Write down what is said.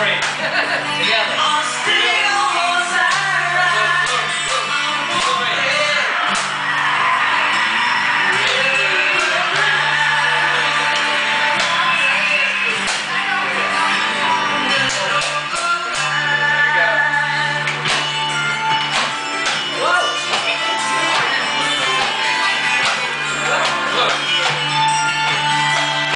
screen.